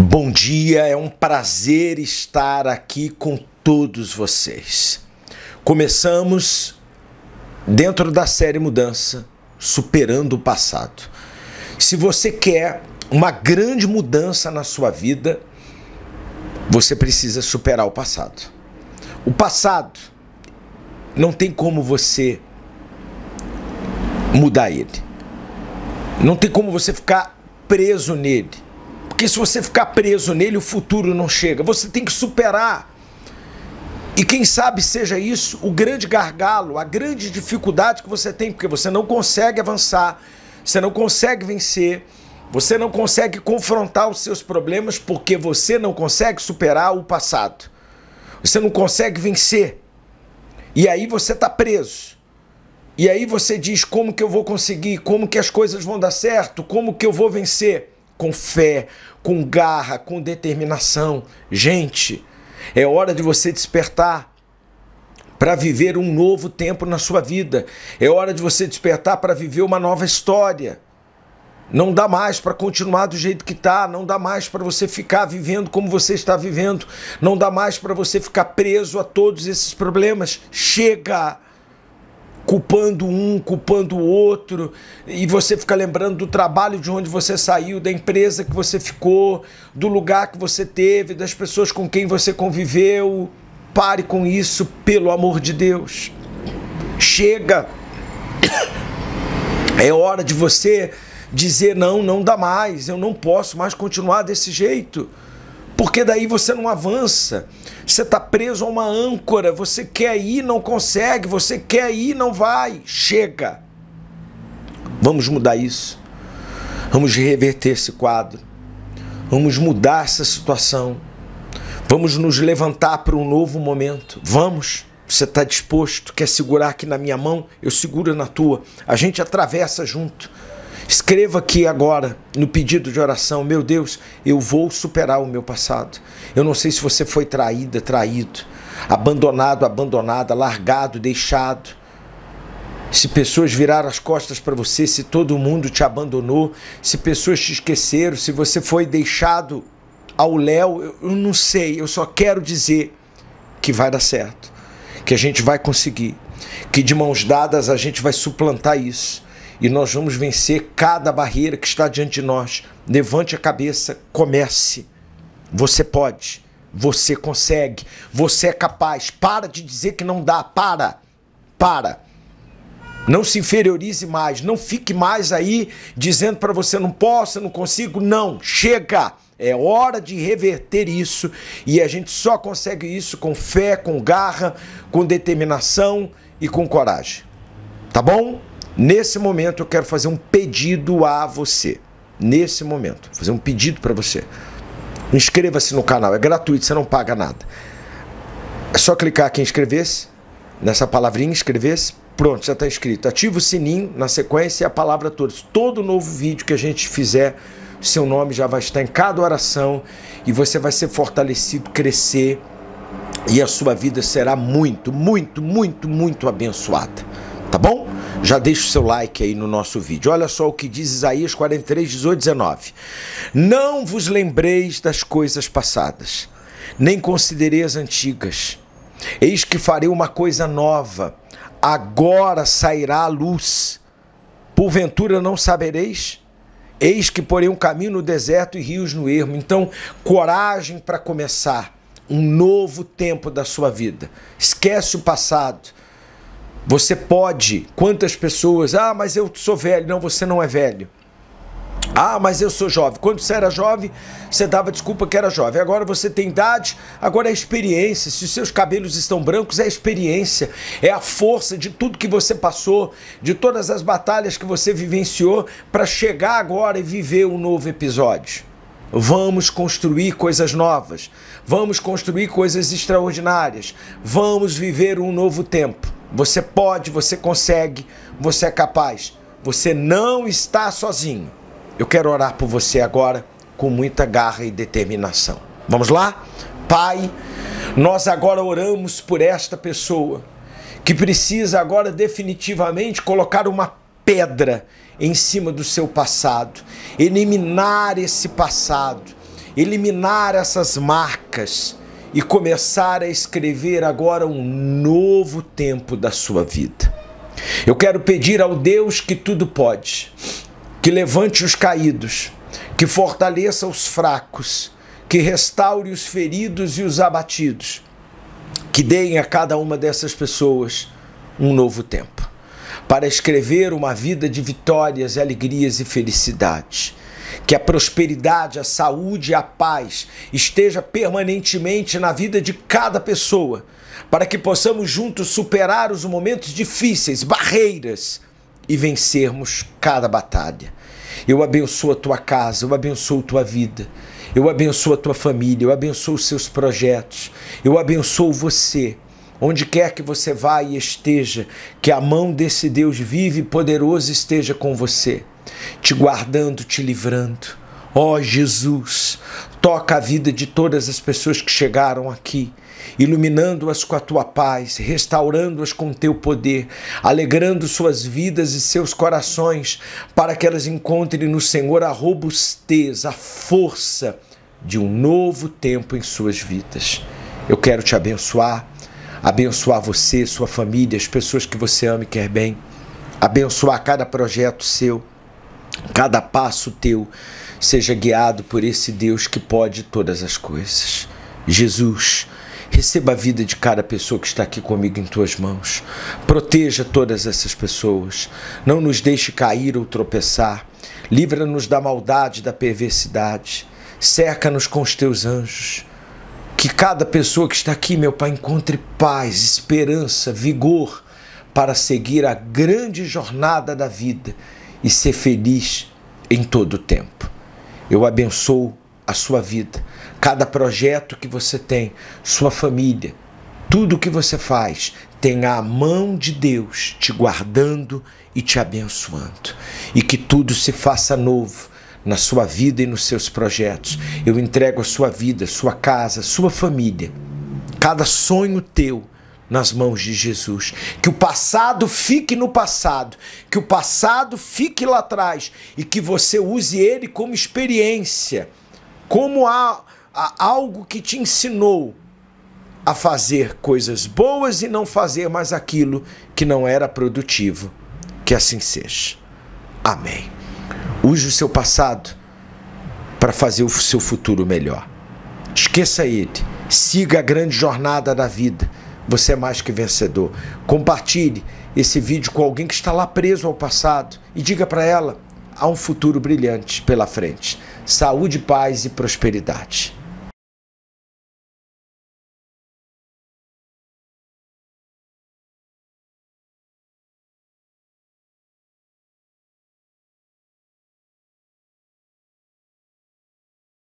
Bom dia, é um prazer estar aqui com todos vocês. Começamos dentro da série Mudança, superando o passado. Se você quer uma grande mudança na sua vida, você precisa superar o passado. O passado não tem como você mudar ele. Não tem como você ficar preso nele. Porque se você ficar preso nele, o futuro não chega. Você tem que superar. E quem sabe seja isso o grande gargalo, a grande dificuldade que você tem, porque você não consegue avançar, você não consegue vencer, você não consegue confrontar os seus problemas porque você não consegue superar o passado. Você não consegue vencer. E aí você está preso. E aí você diz como que eu vou conseguir, como que as coisas vão dar certo, como que eu vou vencer com fé, com garra, com determinação. Gente, é hora de você despertar para viver um novo tempo na sua vida. É hora de você despertar para viver uma nova história. Não dá mais para continuar do jeito que está, não dá mais para você ficar vivendo como você está vivendo, não dá mais para você ficar preso a todos esses problemas. Chega! Culpando um, culpando o outro, e você fica lembrando do trabalho de onde você saiu, da empresa que você ficou, do lugar que você teve, das pessoas com quem você conviveu. Pare com isso, pelo amor de Deus. Chega. É hora de você dizer não, não dá mais, eu não posso mais continuar desse jeito. Porque daí você não avança. Você está preso a uma âncora, você quer ir, não consegue, você quer ir, não vai. Chega. Vamos mudar isso. Vamos reverter esse quadro. Vamos mudar essa situação. Vamos nos levantar para um novo momento. Vamos. Você está disposto? Quer segurar aqui na minha mão? Eu seguro na tua. A gente atravessa junto. Escreva aqui agora no pedido de oração: Meu Deus, eu vou superar o meu passado. Eu não sei se você foi traída, traído, abandonado, abandonada, largado, deixado. Se pessoas viraram as costas para você, se todo mundo te abandonou, se pessoas te esqueceram, se você foi deixado ao léu, eu não sei, eu só quero dizer que vai dar certo, que a gente vai conseguir, que de mãos dadas a gente vai suplantar isso e nós vamos vencer cada barreira que está diante de nós. Levante a cabeça, comece. Você pode, você consegue, você é capaz. Para de dizer que não dá, para. Para. Não se inferiorize mais, não fique mais aí dizendo para você não posso, não consigo. Não, chega. É hora de reverter isso e a gente só consegue isso com fé, com garra, com determinação e com coragem. Tá bom? Nesse momento eu quero fazer um pedido a você. Nesse momento, fazer um pedido para você. Inscreva-se no canal, é gratuito, você não paga nada. É só clicar aqui em inscrever-se, nessa palavrinha inscrever-se, pronto, já está inscrito. Ativa o sininho na sequência e a palavra todos. Todo novo vídeo que a gente fizer, seu nome já vai estar em cada oração e você vai ser fortalecido, crescer e a sua vida será muito, muito, muito, muito abençoada. Tá bom? Já deixa o seu like aí no nosso vídeo. Olha só o que diz Isaías 43, 18, 19. Não vos lembreis das coisas passadas, nem considerei as antigas. Eis que farei uma coisa nova, agora sairá a luz. Porventura não sabereis? Eis que porei um caminho no deserto e rios no ermo. Então, coragem para começar um novo tempo da sua vida. Esquece o passado você pode. Quantas pessoas. Ah, mas eu sou velho. Não, você não é velho. Ah, mas eu sou jovem. Quando você era jovem, você dava desculpa que era jovem. Agora você tem idade, agora é experiência. Se os seus cabelos estão brancos, é experiência. É a força de tudo que você passou, de todas as batalhas que você vivenciou para chegar agora e viver um novo episódio. Vamos construir coisas novas. Vamos construir coisas extraordinárias. Vamos viver um novo tempo. Você pode, você consegue, você é capaz. Você não está sozinho. Eu quero orar por você agora com muita garra e determinação. Vamos lá? Pai, nós agora oramos por esta pessoa que precisa agora definitivamente colocar uma pedra em cima do seu passado, eliminar esse passado eliminar essas marcas e começar a escrever agora um novo tempo da sua vida. Eu quero pedir ao Deus que tudo pode, que levante os caídos, que fortaleça os fracos, que restaure os feridos e os abatidos, que deem a cada uma dessas pessoas um novo tempo, para escrever uma vida de vitórias, alegrias e felicidades. Que a prosperidade, a saúde e a paz esteja permanentemente na vida de cada pessoa, para que possamos juntos superar os momentos difíceis, barreiras e vencermos cada batalha. Eu abençoo a tua casa, eu abençoo a tua vida, eu abençoo a tua família, eu abençoo os seus projetos, eu abençoo você. Onde quer que você vá e esteja, que a mão desse Deus vive e poderoso esteja com você, te guardando, te livrando. Ó oh, Jesus, toca a vida de todas as pessoas que chegaram aqui iluminando-as com a tua paz, restaurando-as com teu poder, alegrando suas vidas e seus corações, para que elas encontrem no Senhor a robustez, a força de um novo tempo em suas vidas. Eu quero te abençoar, abençoar você, sua família, as pessoas que você ama e quer bem, abençoar cada projeto seu, cada passo teu seja guiado por esse Deus que pode todas as coisas. Jesus, Receba a vida de cada pessoa que está aqui comigo em tuas mãos. Proteja todas essas pessoas. Não nos deixe cair ou tropeçar. Livra-nos da maldade, da perversidade. Cerca-nos com os teus anjos. Que cada pessoa que está aqui, meu Pai, encontre paz, esperança, vigor para seguir a grande jornada da vida e ser feliz em todo o tempo. Eu abençoo a sua vida, cada projeto que você tem, sua família, tudo que você faz, tenha a mão de Deus te guardando e te abençoando. E que tudo se faça novo na sua vida e nos seus projetos. Eu entrego a sua vida, sua casa, sua família, cada sonho teu nas mãos de Jesus. Que o passado fique no passado, que o passado fique lá atrás e que você use ele como experiência como há, há algo que te ensinou a fazer coisas boas e não fazer mais aquilo que não era produtivo. Que assim seja. Amém. Use o seu passado para fazer o seu futuro melhor. Esqueça ele. Siga a grande jornada da vida. Você é mais que vencedor. Compartilhe esse vídeo com alguém que está lá preso ao passado e diga para ela: há um futuro brilhante pela frente saúde, paz e prosperidade.